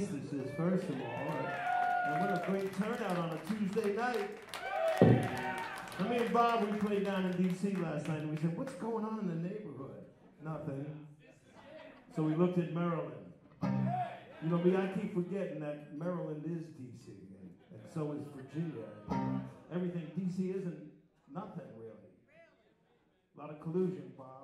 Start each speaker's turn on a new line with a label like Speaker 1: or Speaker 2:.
Speaker 1: first of all. And what a great turnout on a Tuesday night. I me and Bob, we played down in D.C. last night, and we said, what's going on in the neighborhood? Nothing. So we looked at Maryland. You know, me, I keep forgetting that Maryland is D.C., and, so is Virginia. Everything, D.C. isn't nothing, really. A lot of collusion, Bob.